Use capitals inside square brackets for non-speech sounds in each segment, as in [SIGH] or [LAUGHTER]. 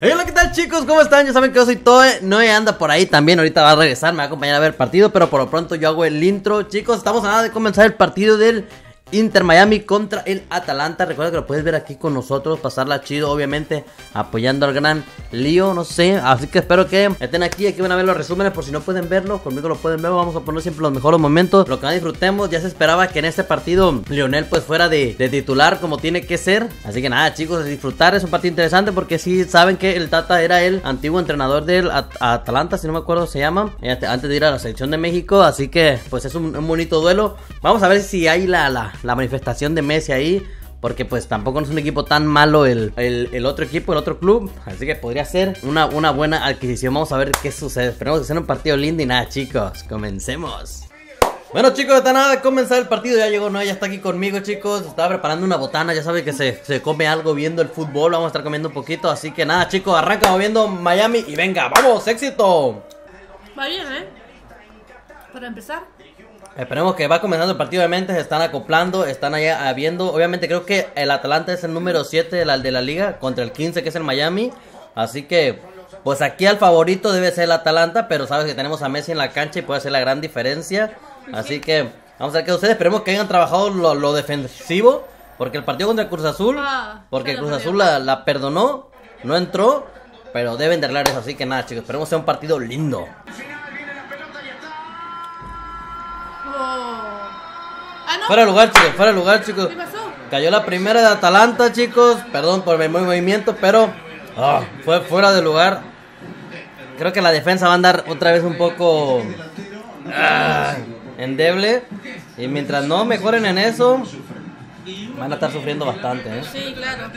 hola, ¿qué tal chicos? ¿Cómo están? Ya saben que yo soy Toe, Noé anda por ahí también, ahorita va a regresar, me va a acompañar a ver el partido, pero por lo pronto yo hago el intro. Chicos, estamos a nada de comenzar el partido del Inter Miami contra el Atalanta. Recuerda que lo puedes ver aquí con nosotros, pasarla chido, obviamente, apoyando al gran lío, no sé. Así que espero que estén aquí, aquí van a ver los resúmenes por si no pueden verlo. Conmigo lo pueden ver, vamos a poner siempre los mejores momentos. Lo que más disfrutemos, ya se esperaba que en este partido Lionel pues fuera de, titular como tiene que ser. Así que nada, chicos, disfrutar es un partido interesante porque si saben que el Tata era el antiguo entrenador del Atalanta, si no me acuerdo se llama, este, antes de ir a la selección de México. Así que pues es un, bonito duelo. Vamos a ver si hay la la manifestación de Messi ahí. Porque pues tampoco es un equipo tan malo el, otro equipo, el otro club. Así que podría ser una, una buena adquisición. Vamos a ver qué sucede. Esperemos que sea un partido lindo y nada chicos. Comencemos. Bueno chicos, está nada de comenzar el partido, ya llegó no, ya está aquí conmigo chicos, estaba preparando una botana, ya saben que se, se, come algo viendo el fútbol, vamos a estar comiendo un poquito, así que nada chicos, arrancamos viendo Miami y venga, vamos, éxito. Va bien, ¿eh? Para empezar. Esperemos que va comenzando el partido, obviamente se están acoplando, están allá viendo, obviamente creo que el Atalanta es el número 7 de la, de la liga contra el 15 que es el Miami, así que pues aquí al favorito debe ser el Atalanta, pero sabes que tenemos a Messi en la cancha y puede ser la gran diferencia, así que vamos a ver que ustedes, esperemos que hayan trabajado lo, defensivo, porque el partido contra el Cruz Azul, ah, porque el Cruz Azul la, la perdonó, no entró, pero deben de arreglar eso, así que nada chicos, esperemos sea un partido lindo. Fuera de lugar, chicos, fuera de lugar, chicos. Cayó la primera de Atalanta, chicos. Perdón por el movimiento, pero ah, fue fuera de lugar. Creo que la defensa va a andar otra vez un poco ah, endeble. Y mientras no mejoren en eso, van a estar sufriendo bastante. ¿eh? Sí, claro.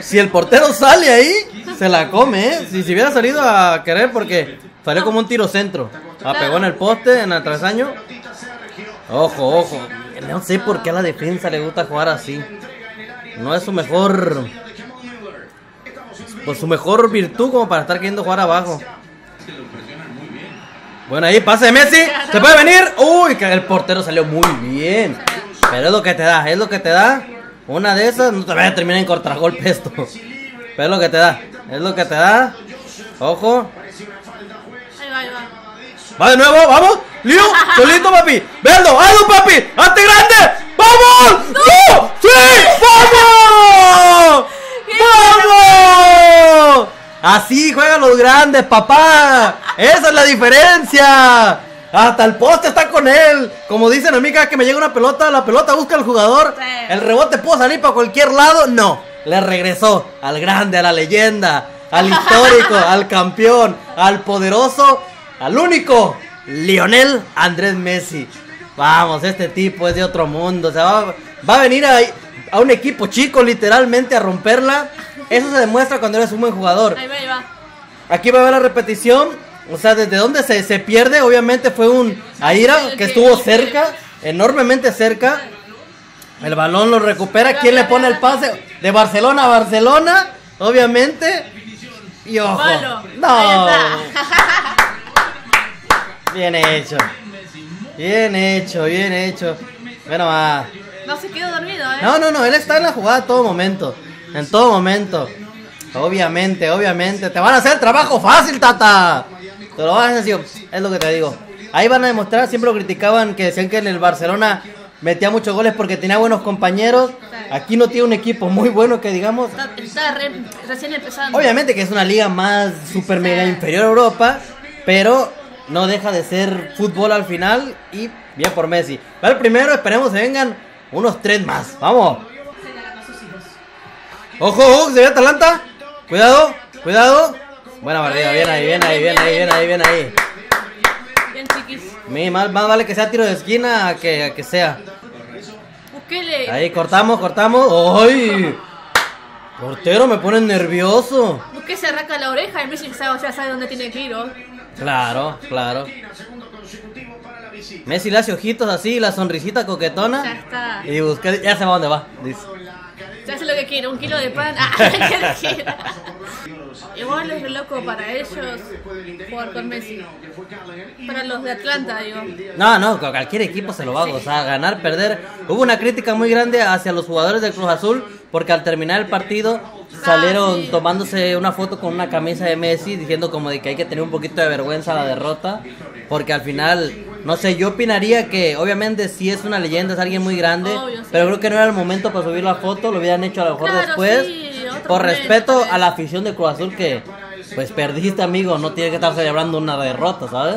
Si el portero sale ahí, se la come, ¿eh? Si, si hubiera salido a querer, porque salió como un tiro centro. La pegó en el poste, en el trasaño. Ojo, ojo. No sé por qué a la defensa le gusta jugar así. No es su mejor. Pues su mejor virtud como para estar queriendo jugar abajo. Bueno, ahí pase de Messi. ¿Se puede venir? Uy, que el portero salió muy bien. Pero es lo que te da, es lo que te da. Una de esas no te vaya a terminar en contragolpe esto. Pero es lo que te da. Es lo que te da. Ojo. Ahí va, ahí va. Va de nuevo, vamos. Lío, [LAUGHS] solito, papi. Verlo, hazlo, papi. ¡Ante grande! ¡Vamos! [LAUGHS] ¡No! ¡Sí! ¡Vamos! [LAUGHS] ¡Vamos! Así juegan los grandes, papá. Esa es la diferencia. Hasta el poste está con él. Como dicen a mí, cada que me llega una pelota, la pelota busca al jugador. El rebote puede salir para cualquier lado. No, le regresó al grande, a la leyenda, al [LAUGHS] histórico, al campeón, al poderoso, al único, Lionel Andrés Messi. Vamos, este tipo es de otro mundo. O sea, va, va a venir a, a, un equipo chico, literalmente, a romperla. Eso se demuestra cuando eres un buen jugador. Ahí va, ahí va. Aquí va a ver la repetición. O sea, desde dónde se, se pierde, obviamente fue un Aira que estuvo cerca, enormemente cerca. El balón lo recupera. ¿Quién le pone el pase? De Barcelona a Barcelona, obviamente. Y ojo. No. [LAUGHS] Bien hecho. Bien hecho, bien hecho. Bueno, va. No se quedó dormido, ¿eh? No, no, no. Él está en la jugada todo momento. En todo momento. Obviamente, obviamente. Te van a hacer trabajo fácil, tata. Te lo vas a decir, es lo que te digo. Ahí van a demostrar, siempre lo criticaban, que decían que en el Barcelona metía muchos goles porque tenía buenos compañeros. Aquí no tiene un equipo muy bueno que digamos. Está, recién empezando. Obviamente que es una liga más super mega inferior a Europa, pero no deja de ser fútbol al final y bien por Messi. Va el primero, esperemos que vengan unos tres más. Vamos. Ojo, ojo, se ve Atalanta. Cuidado, cuidado. Buena partida, bien ahí, bien ahí, bien ahí, bien ahí, bien ahí. Bien chiquis. más, más vale que sea tiro de esquina a que, que sea. Ahí cortamos, cortamos. ¡Ay! Portero me pone nervioso. qué se arranca la oreja y Messi sabe, ya sabe dónde tiene que ir. Claro, claro. Messi le hace ojitos así, la sonrisita coquetona. Ya está. Y busca, ya sé dónde va, dice. Ya sé lo que quiere, un kilo de pan. [LAUGHS] Ah, [LAUGHS] ¿qué Igual es loco para ellos jugar con Messi. Para los de Atlanta, digo. No, no, cualquier equipo se lo va a gozar, ganar, perder. Hubo una crítica muy grande hacia los jugadores del Cruz Azul porque al terminar el partido salieron sí. tomándose una foto con una camisa de Messi diciendo como de que hay que tener un poquito de vergüenza a la derrota porque al final, no sé, yo opinaría que obviamente sí es una leyenda, es alguien muy grande, Obvio, sí. pero creo que no era el momento para subir la foto, lo hubieran hecho a lo mejor Claro, después. sí, otro por respeto a la afición de Cruz Azul que pues perdiste amigo, no tienes que estar celebrando una derrota, ¿sabes?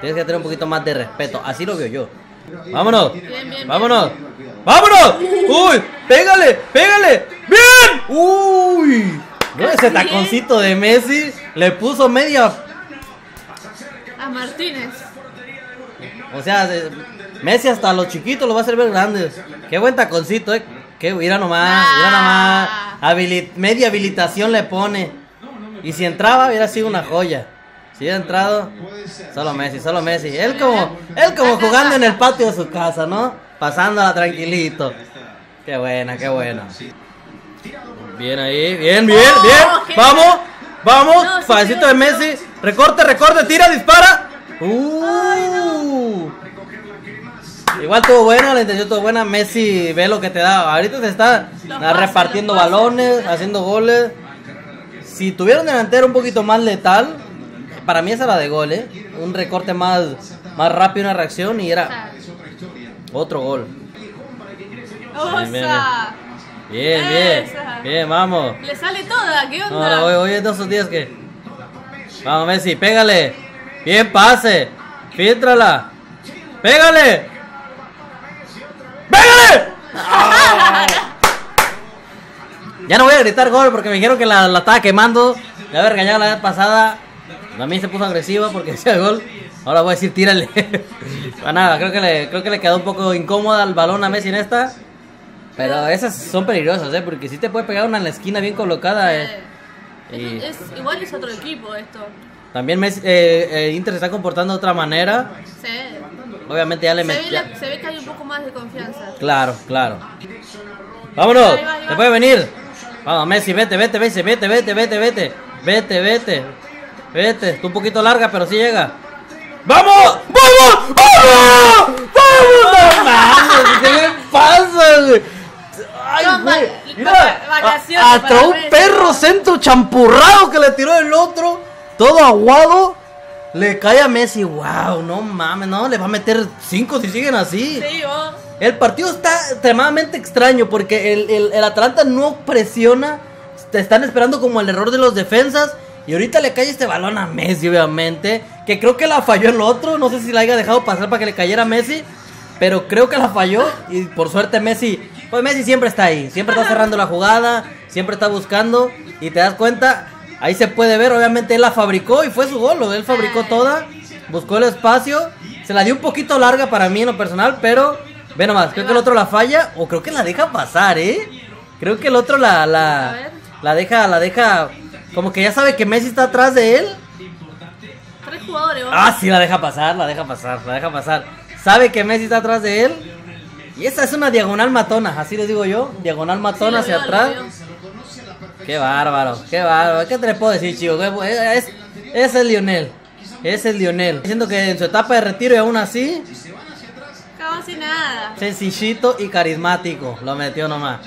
Tienes que tener un poquito más de respeto, así lo veo yo. Vámonos, Bien, bien, vámonos, vámonos. Uy, pégale, pégale, bien. Uy, no, ese taconcito de Messi le puso media, A Martínez. o sea, Messi hasta a los chiquitos lo va a hacer ver grandes. Qué buen taconcito, eh. Qué, mira nomás, mira nomás. Ah. Habili- media habilitación le pone. Y si entraba, hubiera sido una joya. Si hubiera entrado, solo Messi, solo Messi. Él como, él como jugando en el patio de su casa, ¿no? Pasándola tranquilito. Qué buena, qué buena. Bien ahí, bien, bien, Oh, bien. Vamos, vamos. Pasito de Messi. Recorte, recorte, tira, dispara. Uh. Igual tuvo buena, la intención tuvo buena. Messi ve lo que te da. Ahorita se está repartiendo balones, haciendo goles. Si tuviera un delantero un poquito más letal, para mí esa era de gol, ¿eh? Un recorte más, más rápido, una reacción y era otro gol. Bien, Bien, bien, bien, vamos. Le sale toda, ¿qué onda? Ahora hoy, hoy es de esos días que. Vamos, Messi, pégale. Bien pase. Filtrala. Pégale. ¡Pégale! Ah. Ya no voy a gritar gol porque me dijeron que la, la estaba quemando. Ya había regañado la vez pasada. Mí se puso agresiva porque [LAUGHS] decía gol. Ahora voy a decir tírale. [LAUGHS] Para nada, creo que, le, creo que le quedó un poco incómoda el balón a Messi en esta. Pero esas son peligrosas, ¿eh? Porque si te puede pegar una en la esquina bien colocada. Eh. Y- Es, igual es otro equipo esto. También Messi, eh, eh, Inter se está comportando de otra manera. Sí. Obviamente ya le Se ve, la- se ve que hay un poco más de confianza. Claro, claro. Vámonos, Ahí va, ahí va. se puede venir. Vamos, Messi, vete, vete, Messi, vete, vete, vete, vete. Vete, vete. Vete, está un poquito larga, pero sí llega. ¡Vamos! ¡Vamos! ¡Vamos! ¡Vamos! ¡No mames! ¿Qué le pasa, güey? ¡Ay, güey! Mira, hasta un perro centro champurrado que le tiró el otro, todo aguado, le cae a Messi. ¡Wow! No mames, no, le va a meter cinco si siguen así. Sí, vos. El partido está extremadamente extraño porque el, el- el Atlanta no presiona. Te están esperando como el error de los defensas. Y ahorita le cae este balón a Messi, obviamente. Que creo que la falló el otro. No sé si la haya dejado pasar para que le cayera a Messi. Pero creo que la falló. Y por suerte Messi. Pues Messi siempre está ahí. Siempre está cerrando la jugada. Siempre está buscando. Y te das cuenta. Ahí se puede ver. Obviamente él la fabricó y fue su gol. Él fabricó toda. Buscó el espacio. Se la dio un poquito larga para mí en lo personal. Pero ve nomás. Creo que el otro la falla. O creo que la deja pasar, ¿eh? Creo que el otro la, la, la deja, la deja. Como que ya sabe que Messi está atrás de él. Tres jugadores, vos. Ah, sí, la deja pasar, la deja pasar, la deja pasar. Sabe que Messi está atrás de él. Y esa es una diagonal matona, así les digo yo. Diagonal matona hacia atrás. Qué bárbaro, qué bárbaro. ¿Qué te le puedo decir, chico? ¿Qué- Es, es el Lionel. Es el Lionel. Diciendo que en su etapa de retiro y aún así, Nada. sencillito y carismático. Lo metió nomás.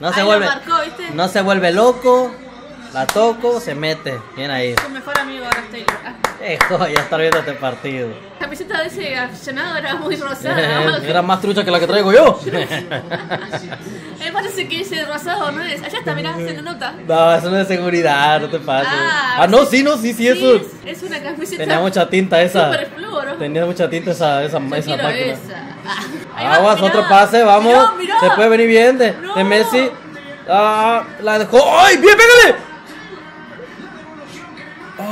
No se vuelve. marcó, ¿viste? No se vuelve loco. La toco, se mete. Bien ahí. Su mejor amigo ahora está ahí. Ah, Eh, ya estar viendo este partido. La camiseta de ese aficionado era muy rosada. [LAUGHS] [LAUGHS] Era más trucha que la que traigo yo. [LAUGHS] Me parece que ese rosado no es. Allá está, mirá, haciendo nota. No, eso no es de seguridad, no te pases. Ah, Ah, no, sí, no, sí, sí, eso. es, es una camiseta. Tenía mucha tinta esa. Tenía mucha tinta esa, esa, Yo esa máquina. esa. Ah, Aguas, mirá. otro pase, vamos. Mirá, mirá. Se puede venir bien de, No. de Messi. Ah, la dejó. ¡Ay, bien, pégale!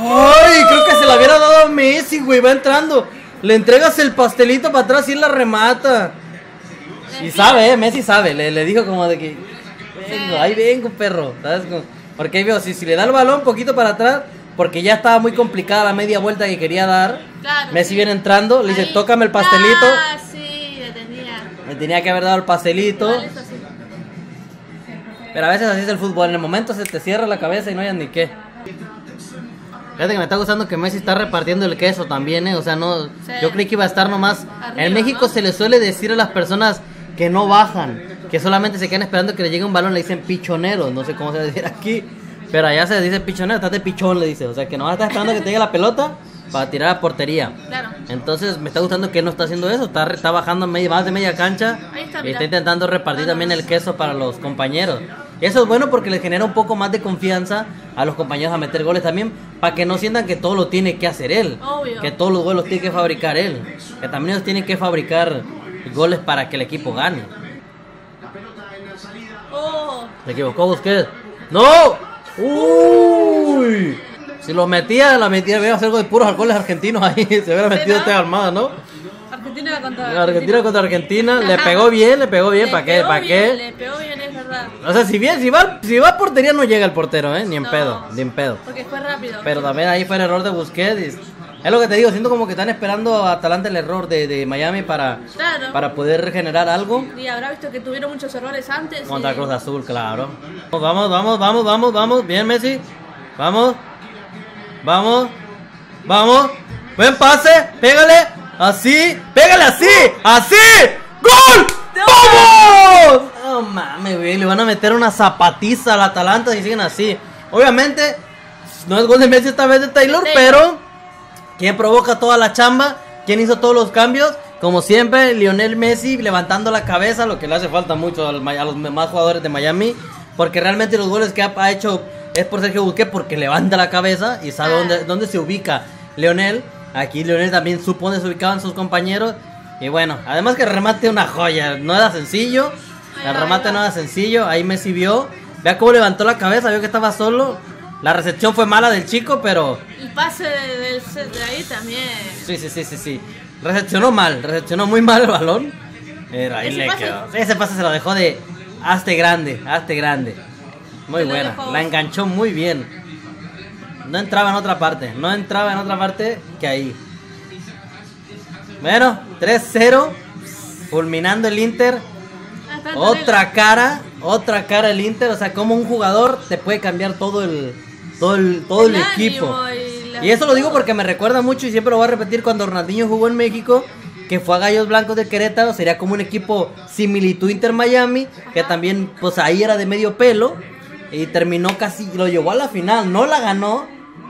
¡Ay! Creo que se la hubiera dado a Messi, güey. Va entrando. Le entregas el pastelito para atrás y él la remata. Y sabe, eh, Messi sabe. Le, le dijo como de que. Vengo, ahí vengo, perro. ¿Sabes? Porque ahí veo, si, si le da el balón un poquito para atrás, porque ya estaba muy complicada la media vuelta que quería dar. Claro, Messi sí. viene entrando, le dice, Ahí. tócame el pastelito. Ah, sí, le tenía. Me tenía que haber dado el pastelito. Sí. Pero a veces así es el fútbol. En el momento se te cierra la cabeza y no hay ni qué. Fíjate que me está gustando que Messi está repartiendo el queso también, ¿eh? O sea, no. Sí. Yo creí que iba a estar nomás. Arriba, en México ¿no? se le suele decir a las personas que no bajan, que solamente se quedan esperando que le llegue un balón, le dicen pichoneros. No sé cómo se dice aquí. Pero allá se dice pichonero, estás de pichón, le dice. O sea, que no estás esperando que te llegue la pelota para tirar a portería. Claro. Entonces me está gustando que no está haciendo eso, está, está bajando media, más de media cancha Ahí está, y está intentando repartir también el queso para los compañeros. Eso es bueno porque le genera un poco más de confianza a los compañeros a meter goles también, para que no sientan que todo lo tiene que hacer él, Obvio. que todos los goles los tiene que fabricar él, que también ellos tienen que fabricar goles para que el equipo gane. Oh, ¿Se equivocó Busquets? ¡No! ¡Uy! Si lo metía, la metía, hubiera hacer algo de puros goles argentinos ahí, [LAUGHS] se hubiera metido este armada, ¿no? Argentina contra Argentina contra Argentina, le [LAUGHS] pegó bien, le pegó bien, Le ¿para qué? ¿Para bien, qué? Le pegó bien, es verdad. O sea, si bien, si va, si va a portería no llega el portero, ¿eh? Ni en No. pedo, ni en pedo. Porque fue rápido. Pero también ahí fue el error de Busquets. Es lo que te digo, siento como que están esperando a Atalanta el error de, de Miami para, Claro. para poder regenerar algo. Y habrá visto que tuvieron muchos errores antes. Contra y- Cruz Azul, claro. Vamos, vamos, vamos, vamos, vamos. Bien, Messi. Vamos. Vamos. Vamos. Buen pase. Pégale. Así. Pégale así. Así. ¡Gol! ¡Vamos! No mames, güey. Le van a meter una zapatiza al Atalanta si siguen así. Obviamente, no es gol de Messi esta vez de Taylor, Taylor. pero ¿Quién provoca toda la chamba? ¿Quién hizo todos los cambios? Como siempre, Lionel Messi levantando la cabeza, lo que le hace falta mucho a los demás jugadores de Miami. Porque realmente los goles que ha, ha hecho es por Sergio Busquets porque levanta la cabeza y sabe Ah. dónde, dónde se ubica Leonel. Aquí Leonel también supo se ubicaban sus compañeros. Y bueno, además que remate una joya, no era sencillo. El remate no era sencillo, ahí Messi vio. Vea cómo levantó la cabeza, vio que estaba solo. La recepción fue mala del chico, pero El pase de, del set de ahí también. Sí, sí, sí, sí, sí. Recepcionó mal, recepcionó muy mal el balón. Pero ahí le pase- quedó. Ese pase se lo dejó de hazte grande, hazte grande. Muy buena, la enganchó muy bien. No entraba en otra parte, no entraba en otra parte que ahí. Bueno, 3-0, fulminando el Inter. Otra cara, otra cara el Inter, o sea, como un jugador te puede cambiar todo el todo el todo el, El equipo. y Y eso lo digo porque me recuerda mucho y siempre lo voy a repetir cuando Ronaldinho jugó en México, que fue a Gallos Blancos de Querétaro, sería como un equipo similitud Inter Miami, que también pues ahí era de medio pelo y terminó casi lo llevó a la final, no la ganó,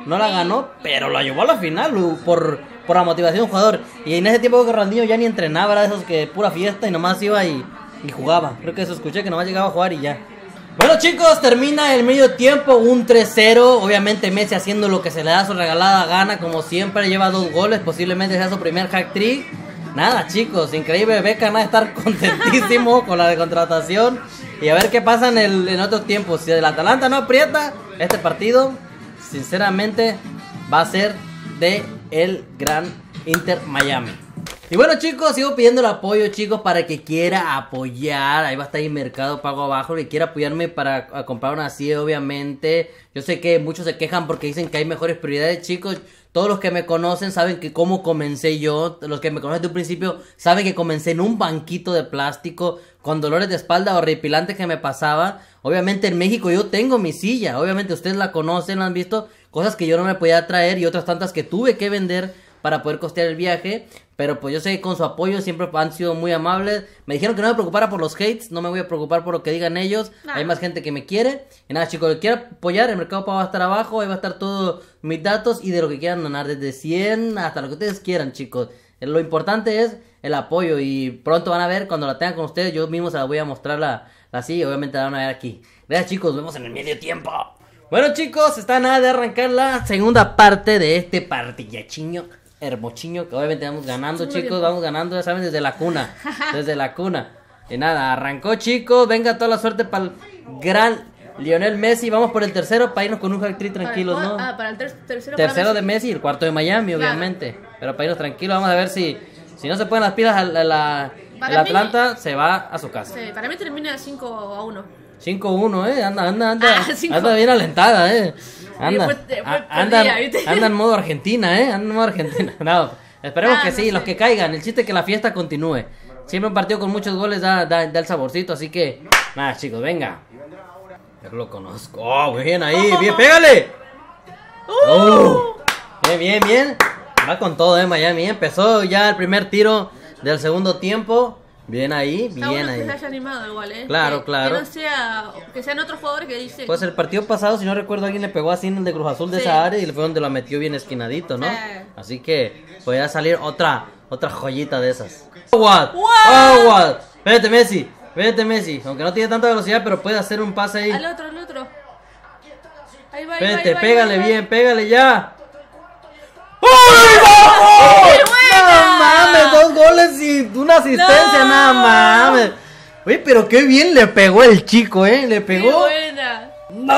no la ganó, pero la llevó a la final por por la motivación del jugador. Y en ese tiempo que Ronaldinho ya ni entrenaba, era de esos que pura fiesta y nomás iba y, jugaba. Creo que eso escuché que nomás llegaba a jugar y ya. Bueno chicos, termina el medio tiempo, un 3-0, obviamente Messi haciendo lo que se le da su regalada gana, como siempre, lleva dos goles, posiblemente sea su primer hack trick. Nada chicos, increíble, Beca va a estar [LAUGHS] contentísimo con la contratación y a ver qué pasa en, el, en otros tiempos. Si el Atalanta no aprieta este partido, sinceramente va a ser de el gran Inter Miami. Y bueno chicos, sigo pidiendo el apoyo chicos para que quiera apoyar, ahí va a estar ahí Mercado Pago abajo, que quiera apoyarme para comprar una así obviamente. Yo sé que muchos se quejan porque dicen que hay mejores prioridades chicos. Todos los que me conocen saben que cómo comencé yo, los que me conocen de un principio saben que comencé en un banquito de plástico con dolores de espalda horripilantes que me pasaban. Obviamente en México yo tengo mi silla, obviamente ustedes la conocen, han visto, cosas que yo no me podía traer y otras tantas que tuve que vender para poder costear el viaje. Pero pues yo sé que con su apoyo siempre han sido muy amables. Me dijeron que no me preocupara por los hates, no me voy a preocupar por lo que digan ellos. Nah. Hay más gente que me quiere. Y nada, chicos, que quiera apoyar, el mercado Pago va a estar abajo, ahí va a estar todos mis datos y de lo que quieran donar, desde 100 hasta lo que ustedes quieran, chicos. Eh, Lo importante es el apoyo y pronto van a ver cuando la tengan con ustedes, yo mismo se la voy a mostrar la, la silla y obviamente la van a ver aquí. Gracias chicos, nos vemos en el medio tiempo. Bueno chicos, está nada de arrancar la segunda parte de este partillachiño hermochiño que obviamente vamos ganando chicos, tiempo. vamos ganando, ya saben, desde la cuna, desde la cuna. Y nada, arrancó chicos, venga toda la suerte para el gran Lionel Messi, vamos por el tercero para irnos con un hat trick tranquilos, ¿no? Ah, para el ter- tercero. para Tercero de Messi. Y el cuarto de Miami, Claro. obviamente. Pero para irnos tranquilos, vamos a ver si, si no se ponen las pilas a la, mí- Atlanta, se va a su casa. Sí, para mí termina 5 a 1. 5-1, eh. Anda, anda, anda. Ah, anda bien alentada, eh. Anda. Fue- anda, anda en modo Argentina, eh. Anda en modo Argentina. [LAUGHS] No, esperemos Ah, que no sí, sé. los que caigan. El chiste es que la fiesta continúe. Siempre un partido con muchos goles da, da, da el saborcito, así que. Nada, chicos, venga. Yo lo conozco. Oh, muy bien ahí, bien, pégale. Uh. Bien, bien, bien. Va con todo, eh, Miami. Empezó ya el primer tiro del segundo tiempo. Bien ahí, Está bien bueno que ahí. se haya animado igual, ¿eh? Claro, Que- claro. Que no sea. Que sean otros jugadores que dicen. Pues el partido pasado, si no recuerdo, alguien le pegó así en el de Cruz Azul de Sí. esa área y le fue donde lo metió bien esquinadito, ¿no? Sí. Así que podría salir otra otra joyita de esas. Howard, What? Howard, vete Messi, vete Messi, aunque no tiene tanta velocidad, pero puede hacer un pase ahí. Al otro, al otro. Ahí va, ahí va, Vete, ahí va, pégale ahí va. bien, pégale ya. ¡Qué No buena! Mames, dos goles y una asistencia, No. nada mames. Oye, pero qué bien le pegó el chico, ¿eh? Le ¡Qué pegó. buena! No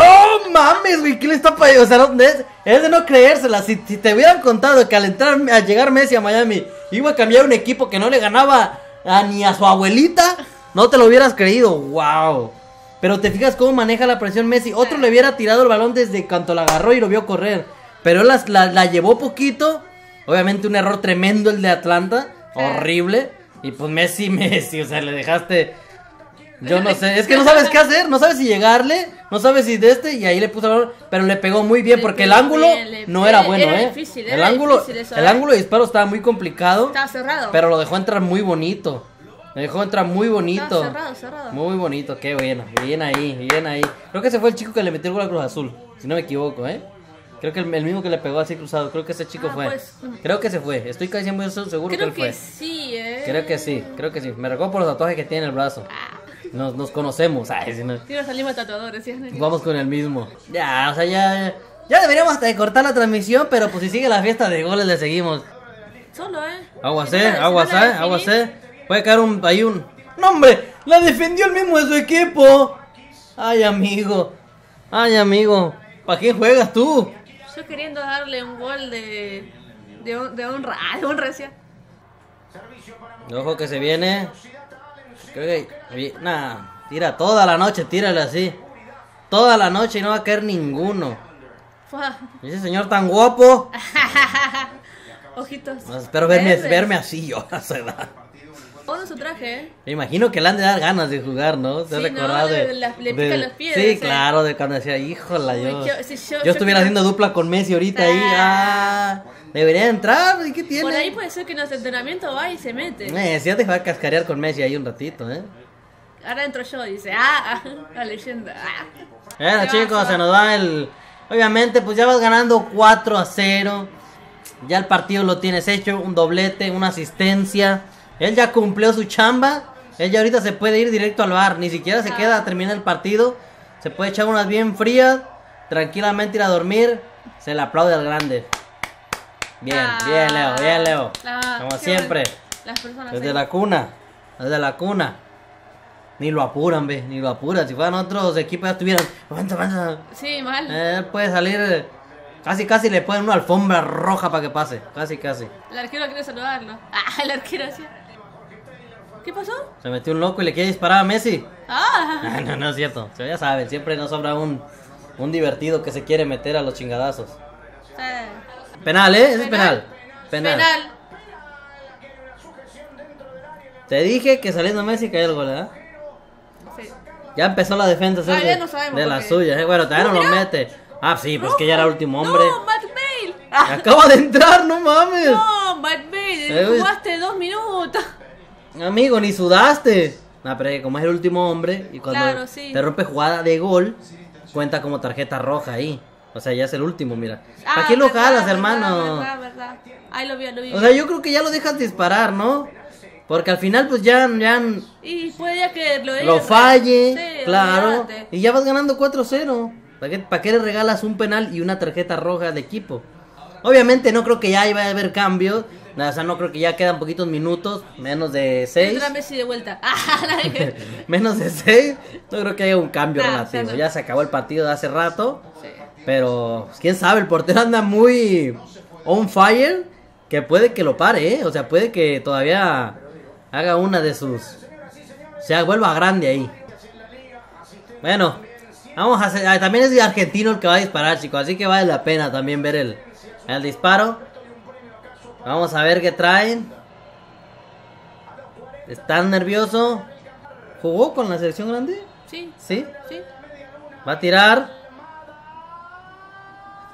mames, güey, ¿qué le está pasando? O sea, no, es, es de no creérsela. Si, si te hubieran contado que al entrar a llegar Messi a Miami iba a cambiar un equipo que no le ganaba a, ni a su abuelita, no te lo hubieras creído. Wow. Pero te fijas cómo maneja la presión Messi. Otro le hubiera tirado el balón desde cuanto la agarró y lo vio correr. Pero él la, la llevó poquito. Obviamente un error tremendo el de Atlanta. Horrible. Y pues Messi, [LAUGHS] Messi, o sea, le dejaste... Yo no sé, es que no sabes qué [LAUGHS] hacer, no sabes si llegarle, no sabes si de este y ahí le puso pero le pegó muy bien porque el ángulo no era bueno, era eh. difícil, el ángulo, difícil eso, el eh. ángulo de disparo estaba muy complicado, Estaba cerrado. pero lo dejó entrar muy bonito. Lo dejó entrar muy bonito. Estaba cerrado, cerrado. Muy bonito, qué bueno. Bien ahí, bien ahí. Creo que ese fue el chico que le metió el gol a Cruz Azul, si no me equivoco, ¿eh? Creo que el, el mismo que le pegó así cruzado, creo que ese chico Ah, fue. pues, mm. Creo que se fue, estoy casi muy seguro que Creo él fue. que sí, ¿eh? Creo que sí, creo que sí. Me recuerdo por los tatuajes que tiene en el brazo. Ah. Nos, nos conocemos. Ay, si no- Sí, nos salimos tatuadores, ¿sí? Vamos con el mismo. Ya, o sea, ya. Ya deberíamos hasta de cortar la transmisión, pero pues si sigue la fiesta de goles le seguimos. Solo, ¿eh? Aguas, definís, eh. Puede caer un. Hay un. ¡No, hombre! ¡La defendió el mismo de su equipo! ¡Ay, amigo! ¡Ay, amigo! ¿Para quién juegas tú? Yo queriendo darle un gol de. de, de honra. Ah, de honra, decía. Ojo que se viene. Creo que. Nah, tira toda la noche, tírale así. Toda la noche y no va a caer ninguno. Ese señor tan guapo. [LAUGHS] Ojitos. No, espero verme, verme así yo a su edad. Bueno su traje. Me imagino que le han de dar ganas de jugar, ¿no? ¿Te has Sí, ¿no? recordado De- de, la- le pican los pies, Sí, claro, de cuando decía, híjola, yo. yo- si yo- yo yo estuviera haciendo dupla con Messi ahorita ahí. Ah. Ah, debería entrar, ¿y qué tiene? Por ahí puede ser que en nuestro entrenamiento va y se mete. Eh, si ya te va a cascarear con Messi ahí un ratito, ¿eh? Ahora entro yo, dice, ah, la leyenda. Ah. Bueno, chicos, se nos va el. Obviamente, pues ya vas ganando 4 a 0. Ya el partido lo tienes hecho, un doblete, una asistencia. Él ya cumplió su chamba. Él ya ahorita se puede ir directo al bar. Ni siquiera se queda a terminar el partido. Se puede echar unas bien frías. Tranquilamente ir a dormir. Se le aplaude al grande. Bien, Ah, bien, Leo, bien, Leo. la- Como siempre. Las personas Desde ahí. la cuna. Desde la cuna. Ni lo apuran, ve. Ni lo apuran. Si fueran otros equipos ya estuvieran. Avanza, avanza. Sí, mal. Eh, puede salir. Casi, casi le ponen una alfombra roja para que pase. Casi, casi. El arquero quiere saludarlo. [LAUGHS] Ah, el arquero así. ¿Qué pasó? Se metió un loco y le quiere disparar a Messi. Ah, [LAUGHS] Ah, no, no es cierto. Ya saben, siempre nos sobra un, un divertido que se quiere meter a los chingadazos. eh, Penal, ¿eh? Ese es penal. penal. Te dije que saliendo Messi caía el gol, ¿eh? Sí. Ya empezó la defensa a ser Todavía de, no sabemos de las suyas, ¿eh? Bueno, todavía no lo mete. Ah, sí, pues que ya era el último hombre. No, Matt Bale. Ah, Acaba de entrar, no mames. no, Matt Bale. Eh, Jugaste dos minutos. Amigo, ni sudaste. No, pero como es el último hombre y cuando Claro, sí. te rompe jugada de gol, cuenta como tarjeta roja ahí. O sea, ya es el último, mira. Ah, ¿Para qué lo jalas, hermano? Verdad, verdad. Ahí lo vi, lo vi. O sea, yo creo que ya lo dejas disparar, ¿no? Porque al final, pues ya, ya Y puede que lo lo falle, Sí, claro. Y ya vas ganando 4-0. ¿Para qué, ¿Para qué le regalas un penal y una tarjeta roja al equipo? Obviamente no creo que ya iba a haber cambios. O sea, no creo que ya quedan poquitos minutos, menos de 6. Entra Messi de vuelta. [LAUGHS] Ah, [LAUGHS] menos de 6. No creo que haya un cambio Nah, relativo. o sea, no. Ya se acabó el partido de hace rato. Sí. Pero pues, quién sabe, el portero anda muy on fire. Que puede que lo pare, ¿eh? O sea, puede que todavía haga una de sus. O sea, vuelva grande ahí. Bueno, vamos a hacer. ah, También es de argentino el que va a disparar, chicos. Así que vale la pena también ver el, el disparo. Vamos a ver qué traen. ¿Están nervioso? ¿Jugó con la selección grande? Sí, Sí. sí. Va a tirar.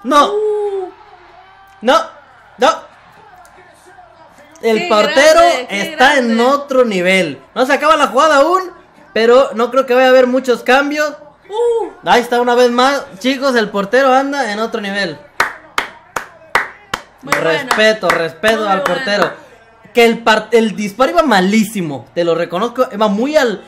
No. Uh, No. No. El Qué portero grande, está en otro nivel. No se acaba la jugada aún, pero no creo que vaya a haber muchos cambios. uh, Ahí está una vez más, chicos, el portero anda en otro nivel. Muy respeto, respeto Muy al portero. Que el, par- el disparo iba malísimo, te lo reconozco, iba muy al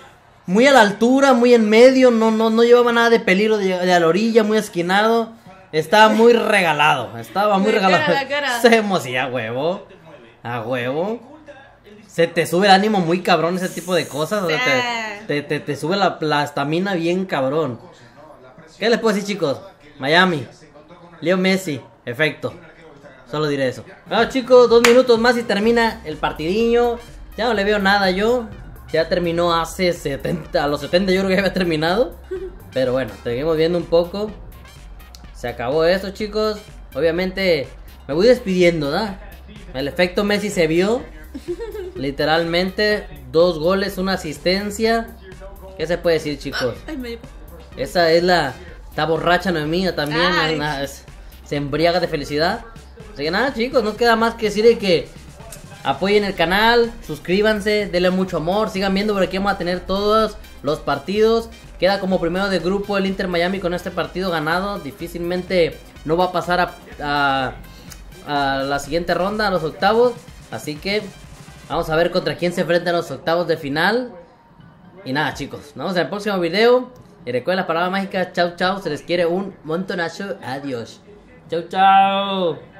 muy a la altura, muy en medio, no no no llevaba nada de peligro de, de a la orilla, muy esquinado. Estaba muy regalado, estaba muy La regalado. cara, cara. [LAUGHS] Se emocía, a huevo. A huevo. Se te sube el ánimo muy cabrón ese tipo de cosas. o sea, Sí. te, te, te- te sube la la estamina bien cabrón. ¿Qué les puedo decir, chicos? Miami. Leo Messi. Efecto. Solo diré eso. Bueno, chicos, dos minutos más y termina el partidiño. Ya no le veo nada yo. Ya terminó hace 70. A los 70 yo creo que ya había terminado. Pero bueno, seguimos viendo un poco. Se acabó esto, chicos. Obviamente me voy despidiendo, ¿da? El efecto Messi se vio. Literalmente, dos goles, una asistencia. ¿Qué se puede decir, chicos? Esa es la. Está borracha Noemí también. Una- es- se embriaga de felicidad. Así que nada, chicos, no queda más que decir de que apoyen el canal, suscríbanse, denle mucho amor, sigan viendo porque aquí vamos a tener todos los partidos. Queda como primero de grupo el Inter Miami con este partido ganado. Difícilmente no va a pasar a, la siguiente ronda, a los octavos. Así que vamos a ver contra quién se enfrentan los octavos de final. Y nada, chicos, nos vemos en el próximo video. Y recuerden la palabra mágica, chau chau, se les quiere un montonazo, adiós. Chau chau.